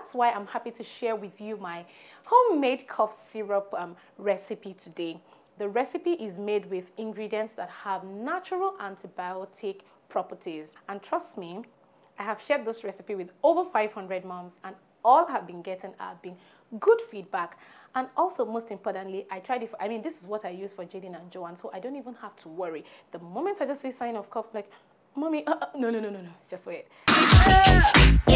that's why I'm happy to share with you my homemade cough syrup um, recipe today. The recipe is made with ingredients that have natural antibiotic properties. And trust me, I have shared this recipe with over 500 moms and all I've been getting have been good feedback. And also, most importantly, I tried it. For, I mean, this is what I use for Jaden and Joanne, so I don't even have to worry. The moment I just see sign of cough, like, mommy, uh, uh, no, no, no, no, no, just wait.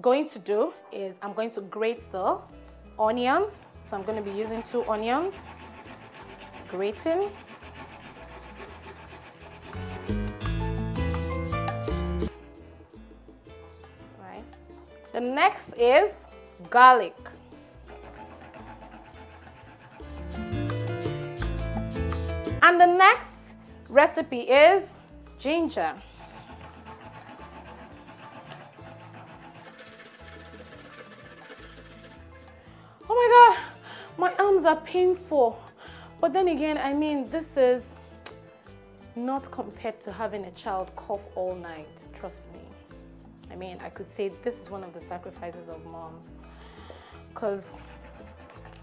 going to do is I'm going to grate the onions. So I'm going to be using two onions, grating. Right. The next is garlic. And the next recipe is ginger. Are painful. But then again, I mean, this is not compared to having a child cough all night. Trust me. I mean, I could say this is one of the sacrifices of moms. Because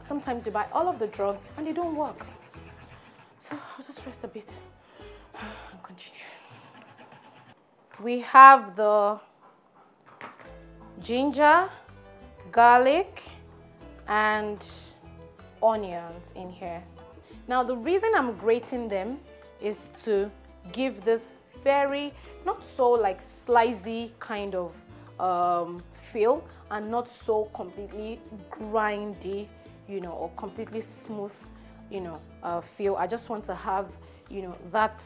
sometimes you buy all of the drugs and they don't work. So I'll just rest a bit and continue. We have the ginger, garlic, and onions in here. Now the reason I'm grating them is to give this very, not so like slicey kind of um, feel and not so completely grindy, you know, or completely smooth, you know, uh, feel. I just want to have, you know, that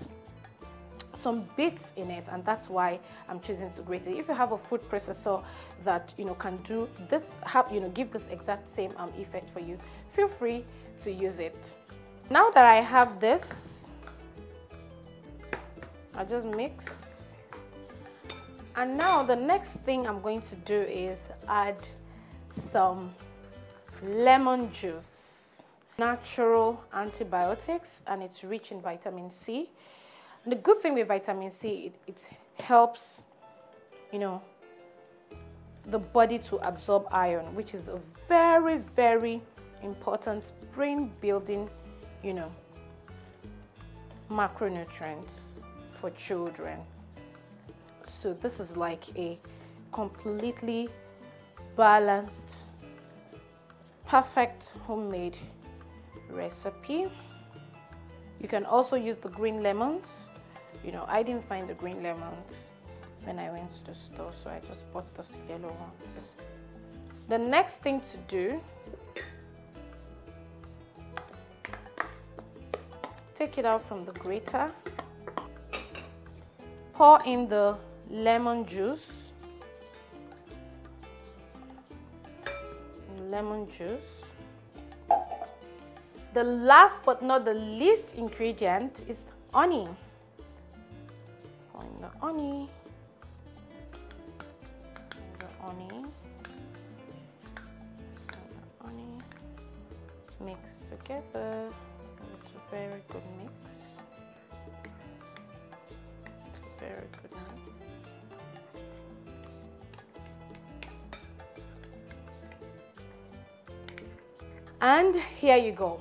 some bits in it and that's why I'm choosing to grate it. If you have a food processor that you know can do this have you know give this exact same um, effect for you feel free to use it. Now that I have this, I'll just mix. And now the next thing I'm going to do is add some lemon juice. Natural antibiotics and it's rich in vitamin C. And the good thing with vitamin C, it, it helps, you know, the body to absorb iron, which is a very, very important brain building, you know, macronutrients for children. So this is like a completely balanced, perfect homemade recipe. You can also use the green lemons. You know, I didn't find the green lemons when I went to the store, so I just bought this yellow one. The next thing to do take it out from the grater pour in the lemon juice lemon juice the last but not the least ingredient is honey in the honey the honey the honey mix together It's a very good mix. It's a Very good mix. And here you go.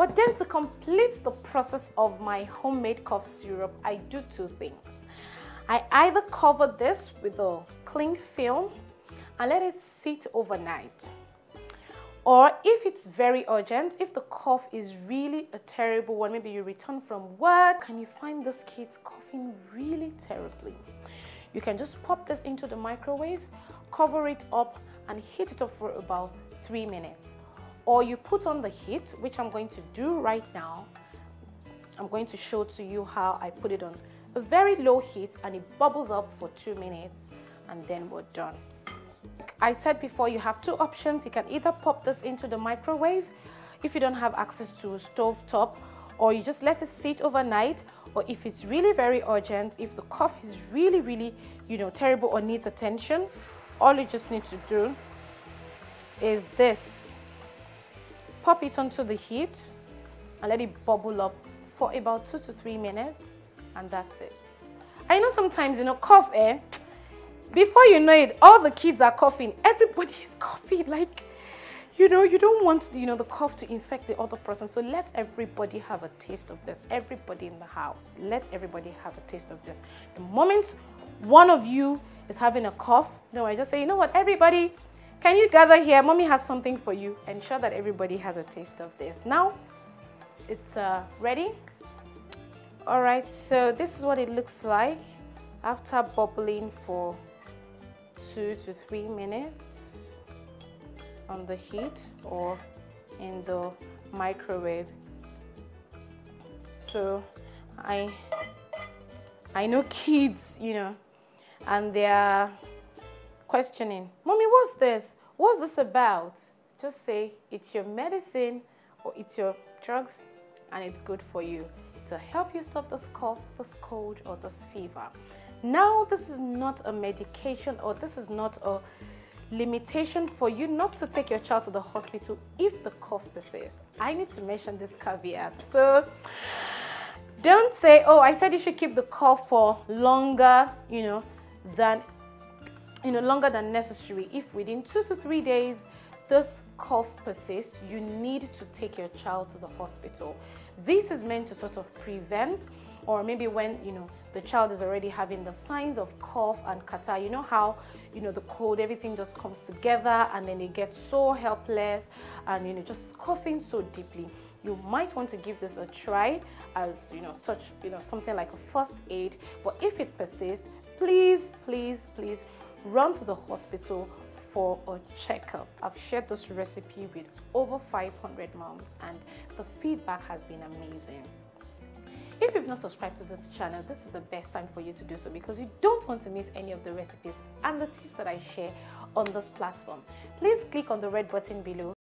But then to complete the process of my homemade cough syrup, I do two things. I either cover this with a cling film and let it sit overnight or if it's very urgent, if the cough is really a terrible one, maybe you return from work and you find this kid coughing really terribly, you can just pop this into the microwave, cover it up, and heat it up for about three minutes. Or you put on the heat, which I'm going to do right now. I'm going to show to you how I put it on a very low heat and it bubbles up for two minutes and then we're done. I said before you have two options. You can either pop this into the microwave if you don't have access to a stove top or you just let it sit overnight or if it's really very urgent, if the cough is really, really, you know, terrible or needs attention, all you just need to do is this. Pop it onto the heat and let it bubble up for about two to three minutes and that's it. I know sometimes, you know, cough, eh? Before you know it, all the kids are coughing. Everybody is coughing. Like, you know, you don't want, you know, the cough to infect the other person. So let everybody have a taste of this. Everybody in the house, let everybody have a taste of this. The moment one of you is having a cough, no, I just say, you know what, everybody, can you gather here? Mommy has something for you. Ensure that everybody has a taste of this. Now, it's uh, ready. All right, so this is what it looks like after bubbling for two to three minutes on the heat or in the microwave. So I I know kids, you know, and they're questioning, Mommy, what's this? What's this about? Just say it's your medicine or it's your drugs and it's good for you to help you stop this cough, this cold, or this fever. Now, this is not a medication or this is not a limitation for you not to take your child to the hospital if the cough persists. I need to mention this caveat. So, don't say, oh, I said you should keep the cough for longer, you know, than you know, longer than necessary. If within two to three days this cough persists, you need to take your child to the hospital. This is meant to sort of prevent or maybe when you know the child is already having the signs of cough and catarrh you know how you know the cold everything just comes together and then they get so helpless and you know just coughing so deeply you might want to give this a try as you know such you know something like a first aid but if it persists please please please run to the hospital for a checkup. I've shared this recipe with over 500 moms and the feedback has been amazing. If you've not subscribed to this channel, this is the best time for you to do so because you don't want to miss any of the recipes and the tips that I share on this platform. Please click on the red button below